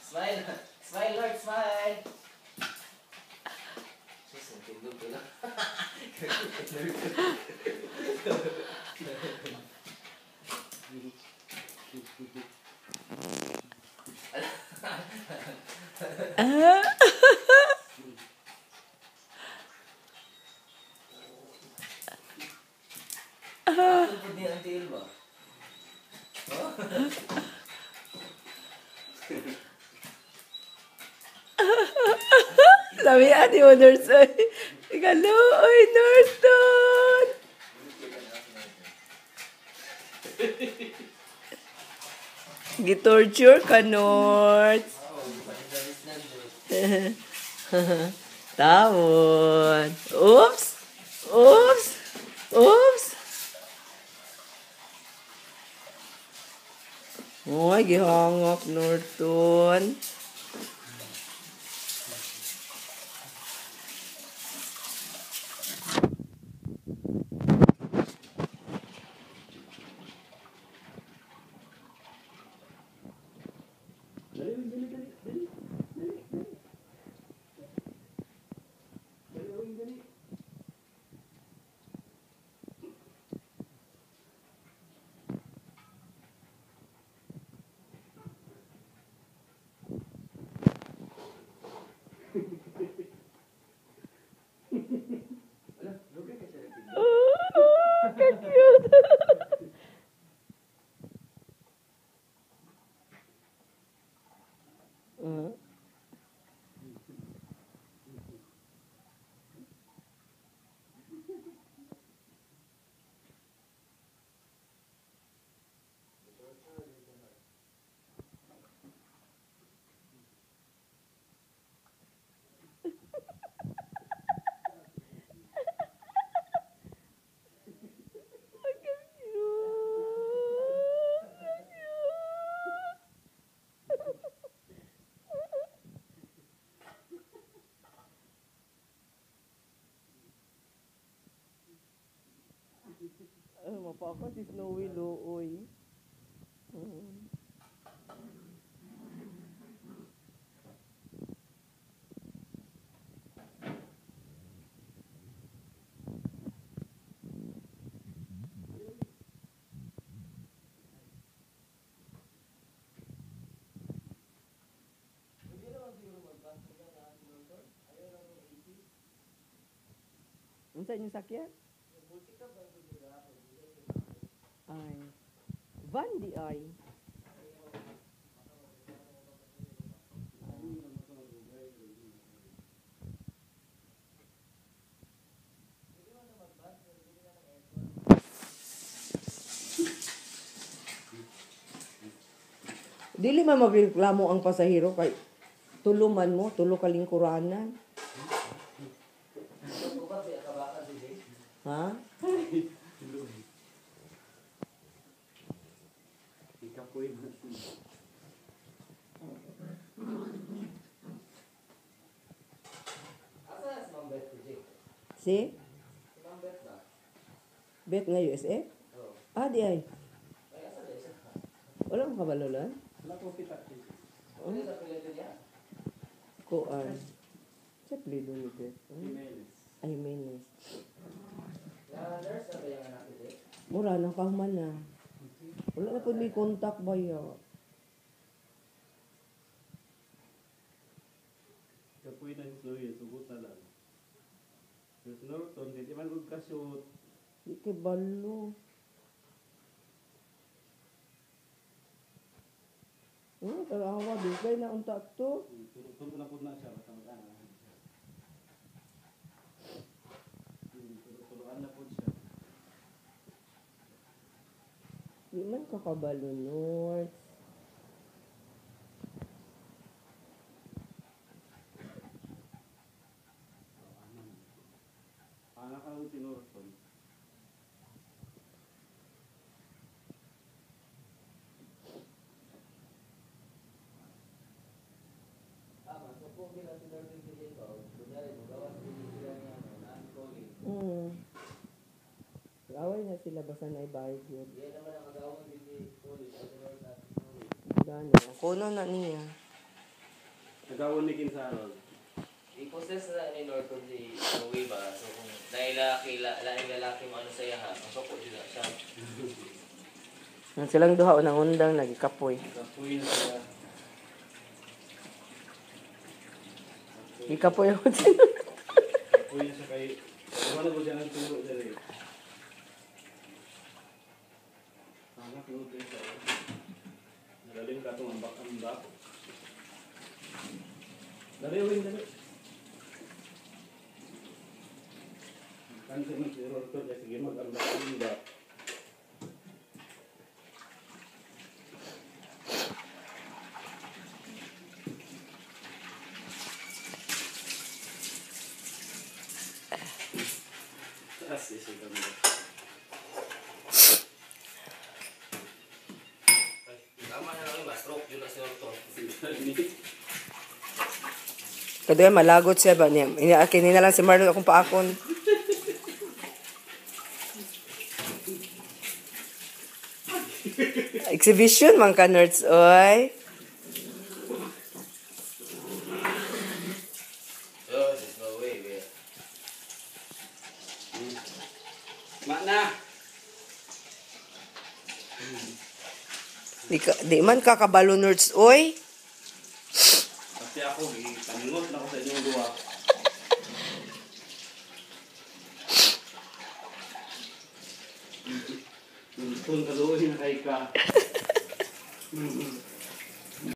Smile. Smile, Lord, smile. Sus, ang tindog ko lang. Ah, Ako po ni Auntie Ilma. Oh? sabi ate mo, nurse. Oy. Ikalo, oy, nurse doon. Gitorture ka, nurse. Tawon. Oops. Oops. Oops. Uy, gihangak, Norton. Oh, Ano mapaka si Snowy Looy. Mm. Unsa inyong sakyan? Ay. Van di ay. Dili man magreklamo ang pasahero kay tuluman mo, tulo ka lingkuranan. Ha? Asa na si Ma'am Beth ko, Jay? Si? Si Ma'am Beth ba? Bet nga USA? Oo. Ah, di ay. Asa na siya? Wala mo kabalolan? Ano sa pileto niya? Kuan. Sa plido ni Bet. Ay, menes. Na nurse na ba yung anak? Mura na kahuman na. Wala na po may contact ba ya? Kapoy na si Chloe, suguta lang. Yung Norton, hindi man kashoot. Di kay balo. Hmm, kalawa, di kay na unta to. Tulog na po na siya, basta mag-ana. Tuluan na po siya. Di man kakabalo, North. Anak ako si Norton. Tama, so kung sila si Darwin si Jay ko, kunyari, magawa si sila niya, ano, na-calling. Hmm. Away na sila basta na ibayad yun. Yan naman ang Lord. Gani. Kuno na niya. Nagawon ni Kinsaron. I-possess na ni Norton si Chloe ba? So kung nailaki, la, laing lalaki mo ano sa iya ha, masoko sila siya. Ang silang duha unang undang nagikapoy. Kapuy na siya. Ikapoy ako sila. Kapuy na siya kay... Ano ko siya ng tulo siya rin. Anak mo ito atong ambak-ambak. Dari wing dali. Kan di rotor error gimana kasi gimag ambak. Terima kasih sudah menonton. Stroke yun na si Norton. Kadoy malagot siya ba niya. Ini na lang si Marlon akong paakon. Exhibition man ka nerds oy. Oh. Mana! Di, ka, di man ka kabalo nerds oy. Kasi ako, paningot na ako sa inyong duwa. Kung kaluhin na kay ka.